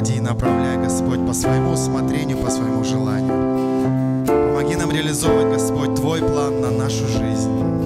руководи и направляй, Господь, по своему усмотрению, по своему желанию. Помоги нам реализовывать, Господь, Твой план на нашу жизнь.